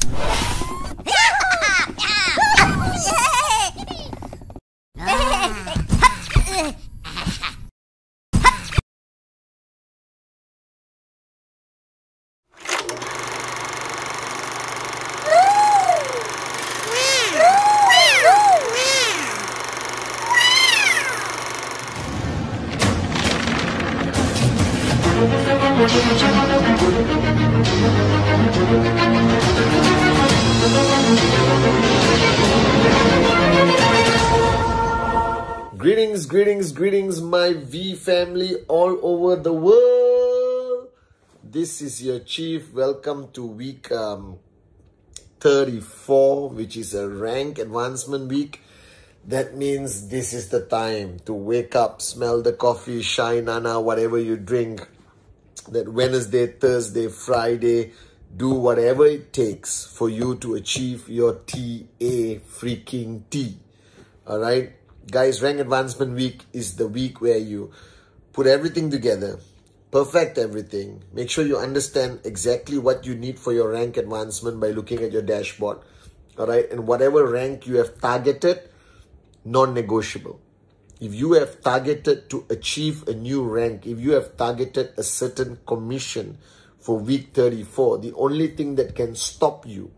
Greetings, greetings, greetings, my V family all over the world. This is your chief. Welcome to week um, 34, which is a rank advancement week. That means this is the time to wake up, smell the coffee, shine, nana, whatever you drink. That Wednesday, Thursday, Friday, do whatever it takes for you to achieve your TA freaking T. All right guys rank advancement week is the week where you put everything together perfect everything make sure you understand exactly what you need for your rank advancement by looking at your dashboard all right and whatever rank you have targeted non-negotiable. If you have targeted to achieve a new rank if you have targeted a certain commission for week 34 the only thing that can stop you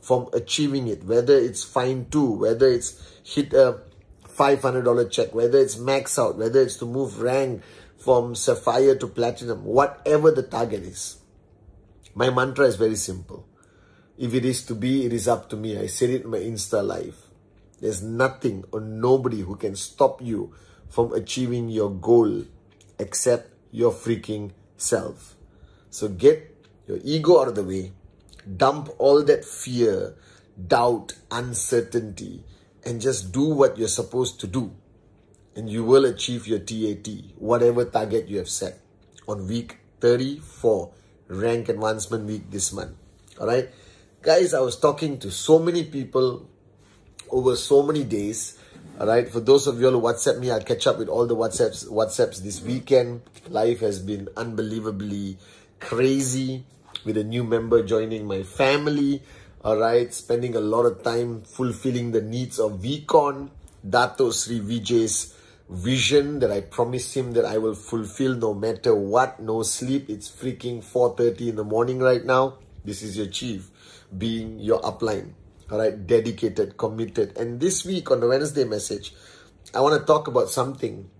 from achieving it whether it's fine two whether it's hit a $500 check, whether it's max out, whether it's to move rank from sapphire to platinum, whatever the target is. My mantra is very simple. If it is to be, it is up to me. I said it in my Insta live. There's nothing or nobody who can stop you from achieving your goal except your freaking self. So get your ego out of the way. Dump all that fear, doubt, uncertainty and just do what you're supposed to do. And you will achieve your TAT, whatever target you have set on week 34, rank advancement week this month. All right. Guys, I was talking to so many people over so many days. All right. For those of you who WhatsApp me, I'll catch up with all the WhatsApps, WhatsApps this weekend. Life has been unbelievably crazy with a new member joining my family all right, spending a lot of time fulfilling the needs of VCon, Dato Sri Vijay's vision that I promised him that I will fulfill no matter what, no sleep. It's freaking 4.30 in the morning right now. This is your chief being your upline, all right, dedicated, committed. And this week on the Wednesday message, I want to talk about something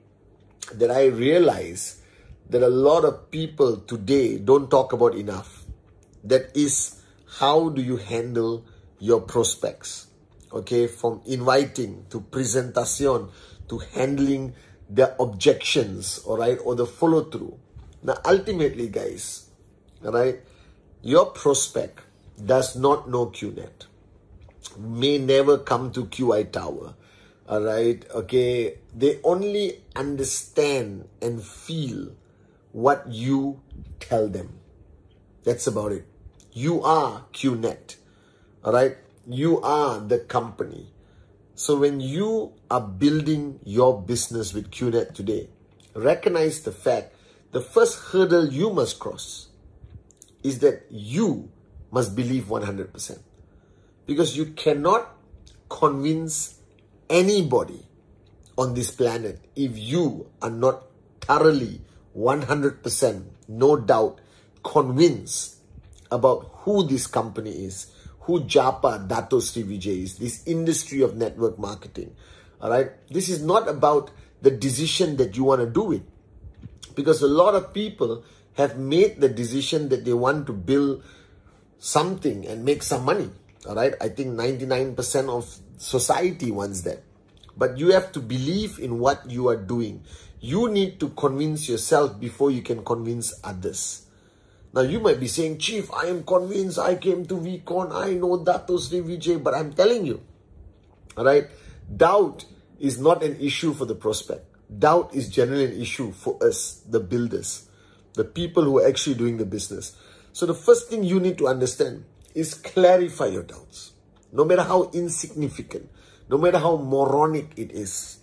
that I realize that a lot of people today don't talk about enough. That is how do you handle your prospects? Okay, from inviting to presentation to handling the objections, all right, or the follow through. Now, ultimately, guys, all right, your prospect does not know QNet, may never come to QI Tower, all right, okay, they only understand and feel what you tell them. That's about it. You are QNet. All right. You are the company. So when you are building your business with QNet today, recognize the fact the first hurdle you must cross is that you must believe 100%. Because you cannot convince anybody on this planet if you are not thoroughly 100%, no doubt, convinced about who this company is, who Japa Dato Sri Vijay is, this industry of network marketing. All right. This is not about the decision that you want to do it. Because a lot of people have made the decision that they want to build something and make some money. All right. I think 99% of society wants that. But you have to believe in what you are doing. You need to convince yourself before you can convince others. Now you might be saying, Chief, I am convinced I came to VCon, I know Dato Sri Vijay, but I'm telling you, all right, doubt is not an issue for the prospect. Doubt is generally an issue for us, the builders, the people who are actually doing the business. So the first thing you need to understand is clarify your doubts. No matter how insignificant, no matter how moronic it is.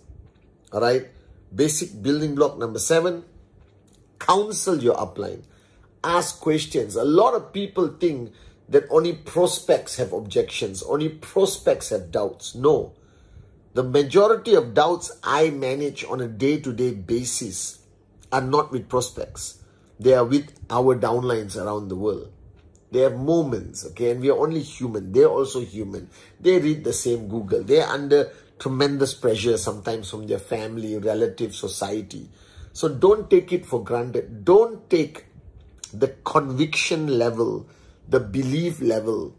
All right. Basic building block number seven, counsel your upline ask questions. A lot of people think that only prospects have objections, only prospects have doubts. No. The majority of doubts I manage on a day to day basis are not with prospects, they are with our downlines around the world. They have moments, okay, and we are only human. They're also human. They read the same Google. They're under tremendous pressure sometimes from their family, relative, society. So don't take it for granted. Don't take the conviction level, the belief level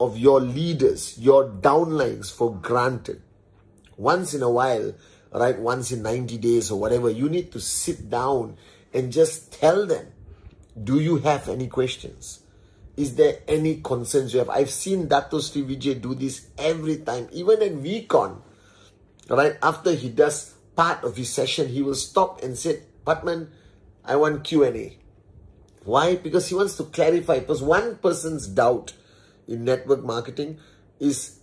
of your leaders, your downlines for granted. Once in a while, right, once in 90 days or whatever, you need to sit down and just tell them, do you have any questions? Is there any concerns you have? I've seen Dato Sri Vijay do this every time, even in VCon. Right after he does part of his session, he will stop and say, Pathman, I want Q&A. Why? Because he wants to clarify. Because one person's doubt in network marketing is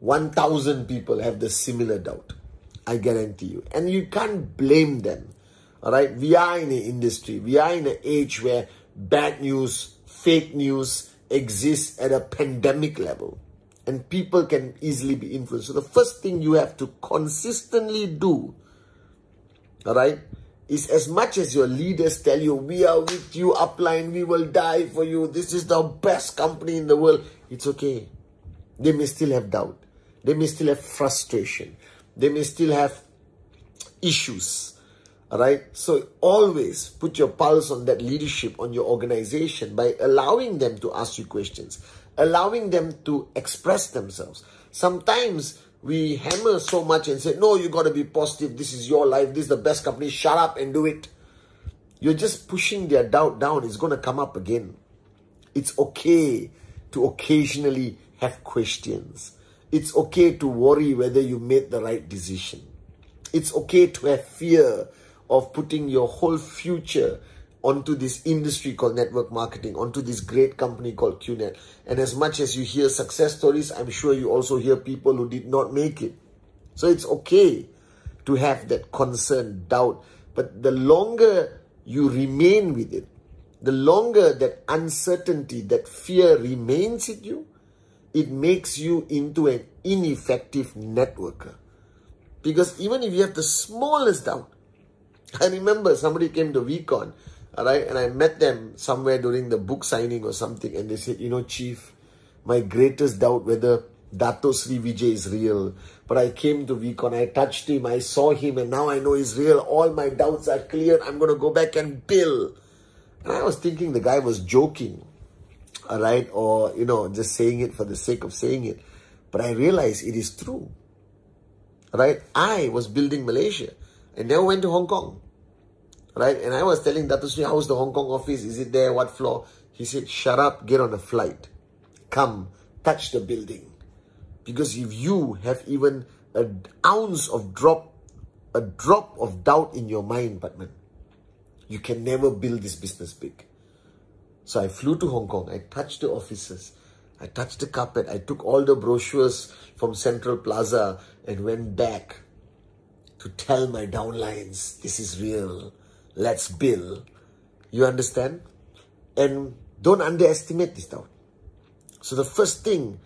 1,000 people have the similar doubt. I guarantee you. And you can't blame them. All right. We are in an industry. We are in an age where bad news, fake news exists at a pandemic level and people can easily be influenced. So the first thing you have to consistently do, all right, is as much as your leaders tell you, we are with you, upline, we will die for you, this is the best company in the world, it's okay. They may still have doubt. They may still have frustration. They may still have issues. All right. So always put your pulse on that leadership, on your organization by allowing them to ask you questions, allowing them to express themselves. Sometimes we hammer so much and say, no, you got to be positive. This is your life. This is the best company. Shut up and do it. You're just pushing their doubt down. It's going to come up again. It's okay to occasionally have questions. It's okay to worry whether you made the right decision. It's okay to have fear of putting your whole future onto this industry called network marketing, onto this great company called QNet. And as much as you hear success stories, I'm sure you also hear people who did not make it. So it's okay to have that concern, doubt. But the longer you remain with it, the longer that uncertainty, that fear remains in you, it makes you into an ineffective networker. Because even if you have the smallest doubt, I remember somebody came to VCon, all right, and I met them somewhere during the book signing or something, and they said, you know, Chief, my greatest doubt whether Dato Sri Vijay is real. But I came to VCon, I touched him, I saw him, and now I know he's real. All my doubts are cleared. I'm going to go back and bill. And I was thinking the guy was joking, all right, or, you know, just saying it for the sake of saying it. But I realized it is true, right? I was building Malaysia. I never went to Hong Kong. Right? And I was telling Dato Sri, how's the Hong Kong office? Is it there? What floor? He said, shut up, get on a flight. Come, touch the building. Because if you have even an ounce of drop, a drop of doubt in your mind, Pathman, you can never build this business big. So I flew to Hong Kong. I touched the offices. I touched the carpet. I took all the brochures from Central Plaza and went back to tell my downlines, this is real. Let's build. You understand? And don't underestimate this doubt. So the first thing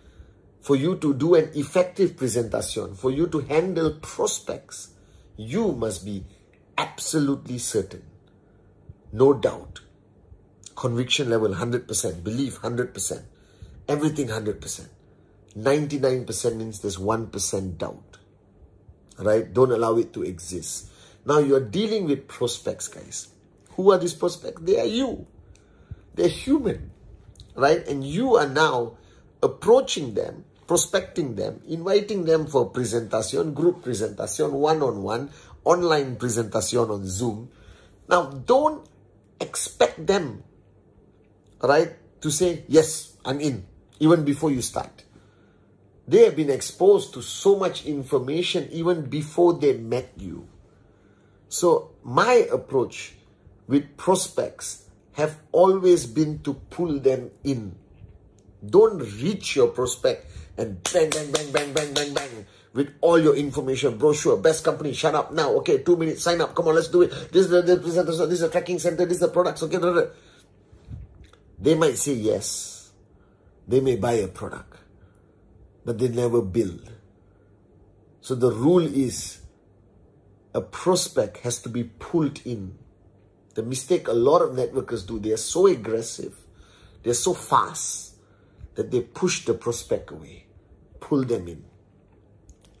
for you to do an effective presentation, for you to handle prospects, you must be absolutely certain. No doubt. Conviction level 100%. Belief 100%. Everything 100%. 99% means there's 1% doubt right? Don't allow it to exist. Now you're dealing with prospects, guys. Who are these prospects? They are you. They're human, right? And you are now approaching them, prospecting them, inviting them for presentation, group presentation, one-on-one, online presentation on Zoom. Now, don't expect them, right, to say, yes, I'm in, even before you start. They have been exposed to so much information even before they met you. So my approach with prospects have always been to pull them in. Don't reach your prospect and bang, bang, bang, bang, bang, bang, bang with all your information, brochure, best company, shut up now. Okay, two minutes, sign up. Come on, let's do it. This is the, this is the, this is the tracking center, this is the products. Okay, they might say yes. They may buy a product, but they never build. So the rule is a prospect has to be pulled in. The mistake a lot of networkers do, they are so aggressive, they're so fast that they push the prospect away, pull them in,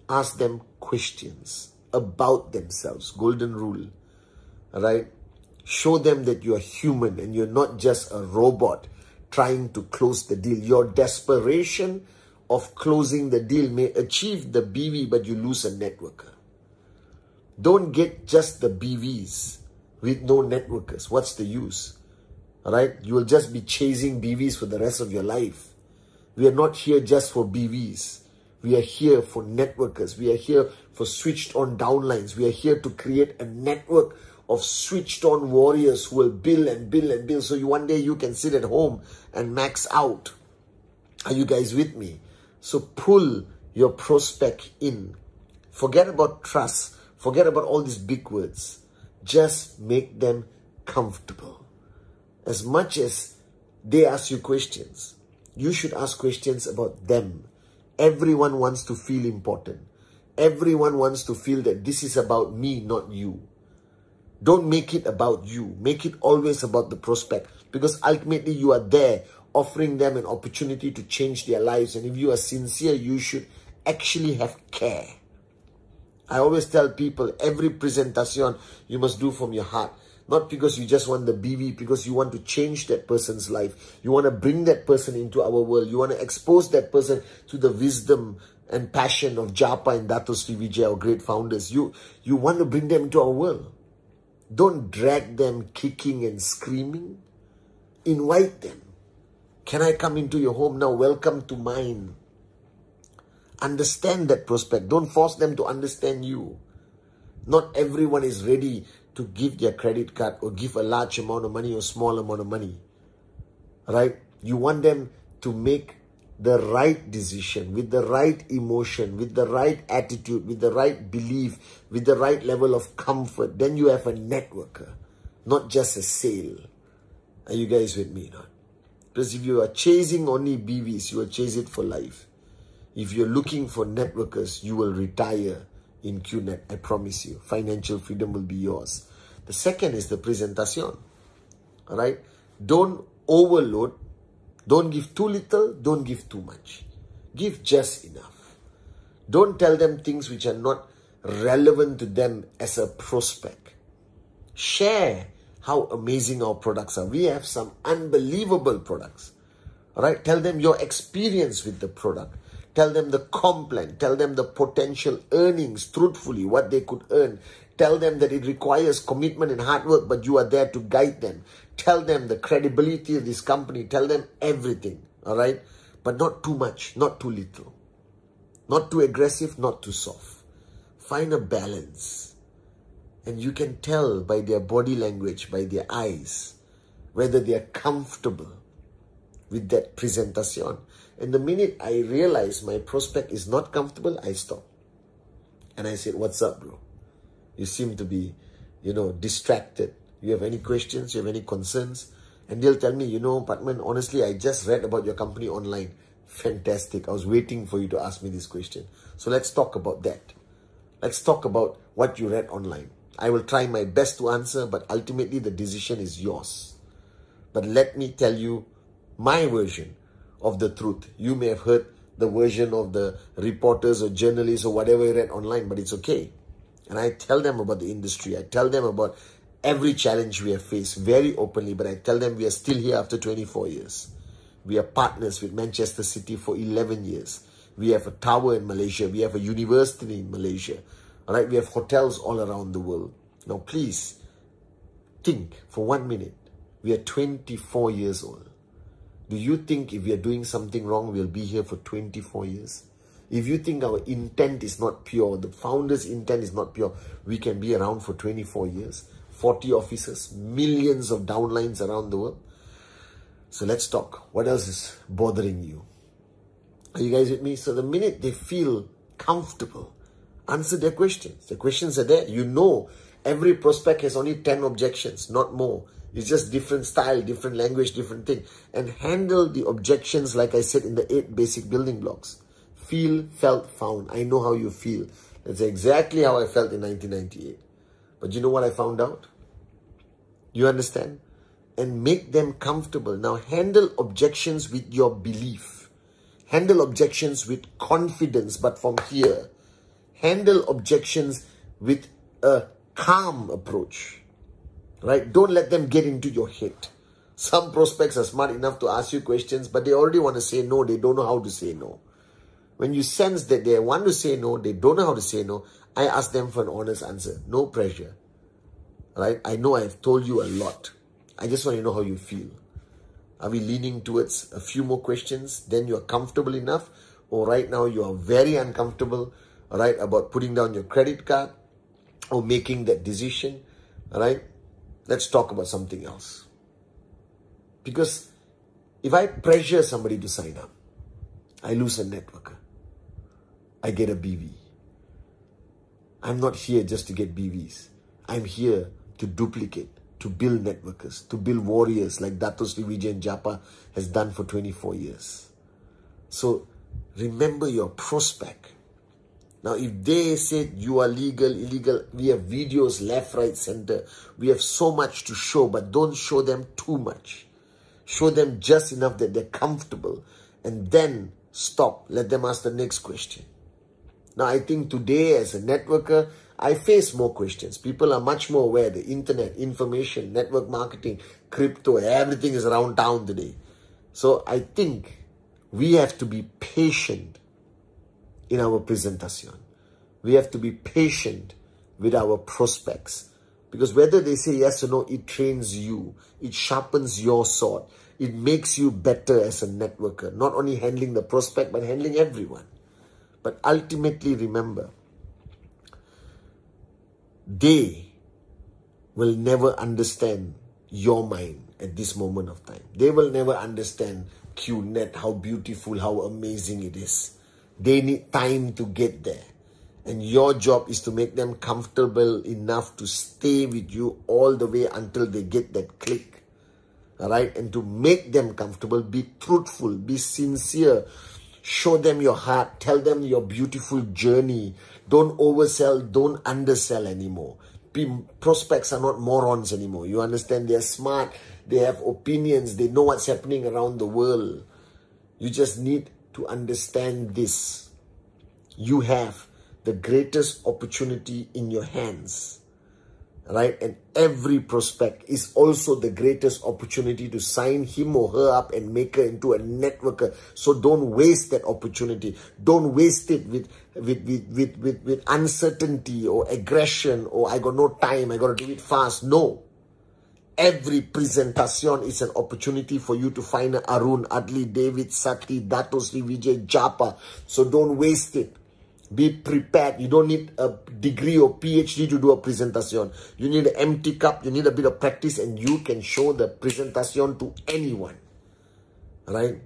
ask them questions about themselves. Golden rule, right? Show them that you are human and you're not just a robot trying to close the deal. Your desperation of closing the deal may achieve the BV, but you lose a networker. Don't get just the BVs with no networkers. What's the use? Right? You will just be chasing BVs for the rest of your life. We are not here just for BVs. We are here for networkers. We are here for switched on downlines. We are here to create a network of switched on warriors who will build and build and build. So you, one day you can sit at home and max out. Are you guys with me? So pull your prospect in. Forget about trust. Forget about all these big words. Just make them comfortable. As much as they ask you questions, you should ask questions about them. Everyone wants to feel important. Everyone wants to feel that this is about me, not you. Don't make it about you. Make it always about the prospect because ultimately you are there offering them an opportunity to change their lives. And if you are sincere, you should actually have care. I always tell people every presentation you must do from your heart. Not because you just want the BV, because you want to change that person's life. You want to bring that person into our world. You want to expose that person to the wisdom and passion of Japa and Dato Sri Vijay, our great founders. You, you want to bring them into our world. Don't drag them kicking and screaming. Invite them. Can I come into your home now? Welcome to mine. Understand that prospect. Don't force them to understand you. Not everyone is ready to give their credit card or give a large amount of money or small amount of money. Right? You want them to make the right decision, with the right emotion, with the right attitude, with the right belief, with the right level of comfort, then you have a networker, not just a sale. Are you guys with me? Not? Because if you are chasing only BVs, you will chase it for life. If you're looking for networkers, you will retire in QNet. I promise you. Financial freedom will be yours. The second is the presentation. All right? Don't overload don't give too little, don't give too much. Give just enough. Don't tell them things which are not relevant to them as a prospect. Share how amazing our products are. We have some unbelievable products. All right, tell them your experience with the product. Tell them the complaint. Tell them the potential earnings truthfully, what they could earn. Tell them that it requires commitment and hard work, but you are there to guide them. Tell them the credibility of this company. Tell them everything. All right. But not too much, not too little. Not too aggressive, not too soft. Find a balance. And you can tell by their body language, by their eyes, whether they are comfortable with that presentation. And the minute I realize my prospect is not comfortable, I stop. And I said, what's up, bro? You seem to be, you know, distracted. You have any questions? You have any concerns? And they'll tell me, you know, Pathman, honestly, I just read about your company online. Fantastic. I was waiting for you to ask me this question. So let's talk about that. Let's talk about what you read online. I will try my best to answer, but ultimately the decision is yours. But let me tell you my version of the truth. You may have heard the version of the reporters or journalists or whatever you read online, but it's okay. And I tell them about the industry. I tell them about every challenge we have faced very openly, but I tell them we are still here after 24 years. We are partners with Manchester City for 11 years. We have a tower in Malaysia. We have a university in Malaysia. All right, we have hotels all around the world. Now, please think for one minute. We are 24 years old. Do you think if we are doing something wrong, we'll be here for 24 years? If you think our intent is not pure, the founder's intent is not pure, we can be around for 24 years, 40 offices, millions of downlines around the world. So let's talk. What else is bothering you? Are you guys with me? So the minute they feel comfortable, answer their questions. The questions are there. You know every prospect has only 10 objections, not more. It's just different style, different language, different thing. And handle the objections, like I said, in the eight basic building blocks. Feel, felt, found. I know how you feel. That's exactly how I felt in 1998. But you know what I found out? You understand? And make them comfortable. Now handle objections with your belief. Handle objections with confidence, but from here. Handle objections with a calm approach. Right? Don't let them get into your head. Some prospects are smart enough to ask you questions, but they already want to say no. They don't know how to say no. When you sense that they want to say no, they don't know how to say no, I ask them for an honest answer. No pressure. Right? I know I've told you a lot. I just want to know how you feel. Are we leaning towards a few more questions? Then you're comfortable enough? Or right now you are very uncomfortable, right, about putting down your credit card or making that decision, right? Let's talk about something else. Because if I pressure somebody to sign up, I lose a networker. I get a BV. I'm not here just to get BVs. I'm here to duplicate, to build networkers, to build warriors like Dato Sri Vijayan Japa has done for 24 years. So remember your prospect. Now, if they said you are legal, illegal, we have videos left, right, center. We have so much to show, but don't show them too much. Show them just enough that they're comfortable. And then stop. Let them ask the next question. Now, I think today as a networker, I face more questions. People are much more aware. The internet, information, network marketing, crypto, everything is around town today. So I think we have to be patient in our presentation. We have to be patient with our prospects. Because whether they say yes or no, it trains you. It sharpens your sword. It makes you better as a networker. Not only handling the prospect, but handling everyone. But ultimately, remember, they will never understand your mind at this moment of time. They will never understand QNet, how beautiful, how amazing it is. They need time to get there. And your job is to make them comfortable enough to stay with you all the way until they get that click. Alright? And to make them comfortable, be truthful, be sincere. Show them your heart. Tell them your beautiful journey. Don't oversell, don't undersell anymore. Prospects are not morons anymore. You understand? They're smart. They have opinions. They know what's happening around the world. You just need to understand this. You have the greatest opportunity in your hands. Right? And every prospect is also the greatest opportunity to sign him or her up and make her into a networker. So don't waste that opportunity. Don't waste it with, with, with, with, with, with uncertainty or aggression or I got no time, I got to do it fast. No. Every presentation is an opportunity for you to find Arun, Adli, David, Sati, Dato Sri Japa. So don't waste it. Be prepared. You don't need a degree or PhD to do a presentation. You need an empty cup. You need a bit of practice and you can show the presentation to anyone. Right?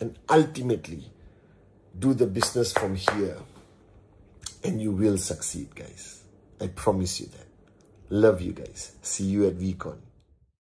And ultimately, do the business from here. And you will succeed, guys. I promise you that. Love you guys. See you at VCon.